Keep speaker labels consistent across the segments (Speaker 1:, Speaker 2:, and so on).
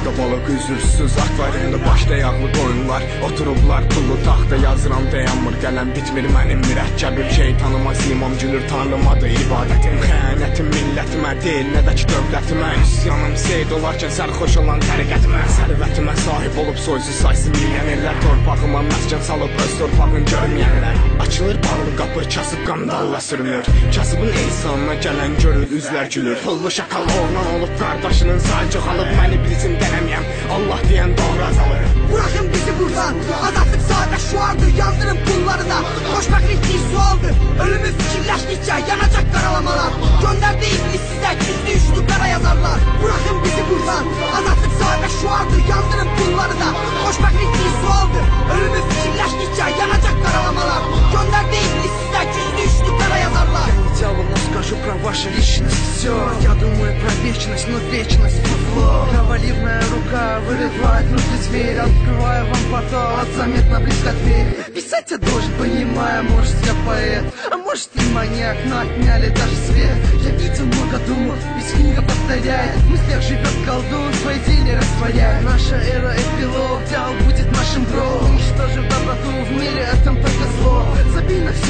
Speaker 1: Taxta balıq üzürsüz atlarında başlayan oyunlar Oturublar pulu taxta yazıram deyən Qələm bitmir mənim mürəkkəbim Şeytanıma simam gülür tanımadı. İbadətim Xəyanətim millətimə deyil nə də ki dövlətimə Üsyanım seyid olarkən sərxoş olan təriqətimə Sərvətimə sahib olub soysuz saysın milyonərlər Torpağıma məskən salıb öz torpağını görməyənlər Açılır bağlı qapı kasıb qandalla sürünür. Kasıbın insanına gələn görür üzlər gülür. Pullu şakal oğlan olub qardaşının saycıq alıb Məni bilsin dənəməyəm Allah deyən doğru azalır.
Speaker 2: Bırakın bizi buradan
Speaker 3: вашу личность. Все, я думаю про вечность, но вечность фуфло. Каваливная рука вырывает внутри дверь Открываю вам портал, от заметно близко дверь Писать я должен, понимая, может я поэт А может и маньяк, но отняли даже свет. Я видел много думов, ведь книга повторяет. В мыслях живет колдун, свои деньги растворяет. Наша эра эпилог, идеал будет нашим бро. Уничтожив доброту в мире, зло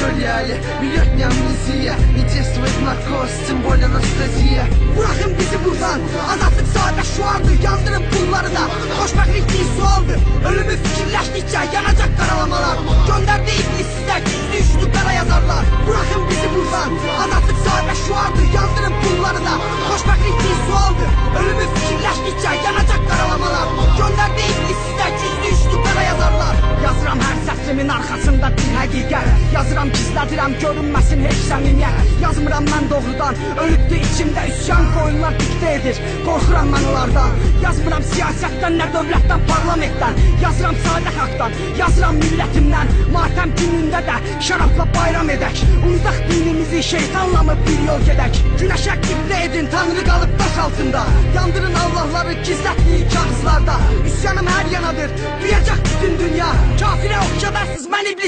Speaker 3: Забей на все реале, берет не амнезия Не действует наркоз, тем более анестезия
Speaker 2: Bırakın bizi buradan Azatlık sağda şuardır Yandırın bunları da Koşmaklık değil sualdır Ölümü fikirleştikçe yanacak karalamalar Gönderdi iblis size gizli üçlü kara yazarlar Bırakın bizi buradan Azatlık sağda şuardır Yandırın bunları da Koşmaklık değil sualdır Ölümü fikirleştikçe yanacak karalamalar Gönderdi iblis size gizli üçlü kara yazarlar Yazıram hər sətrimin arxasında bir həqiqət Yazıram gizlədirəm görünməsin heç səmimiyyət Yazmıram mən doğrudan Ölübdü içimdə üsyan qoyunlar diktə edir. Qorxuram mən onlardan Yazmıram siyasətdən nə dövlətdən parlamentdən Yazıram sadə xalqdan Yazıram millətimdən Matəm günündə də şərabla bayram edək Unudaq dinimizi şeytanla mı bir yol gedək Günəşə qiblə edin tanrı qalıb daş altında. Yandırın Allahları gizlətdiyi kağızlarda Üsyanım hər yanadır Duyacaq bütün dünya. Kafirə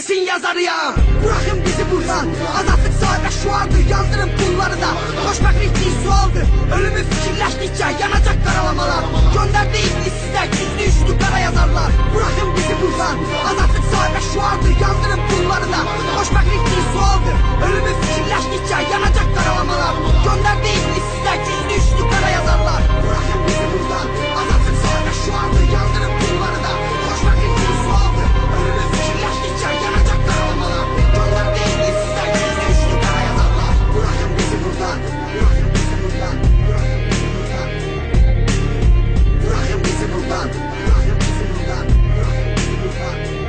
Speaker 2: Herkesin yazarı ya. Bırakın bizi buradan. Azatlık sağda şu anda yazdırın bunları da. Koşmak için su aldı. Ölümü fikirleştikçe yanacak karalamalar. Fuck.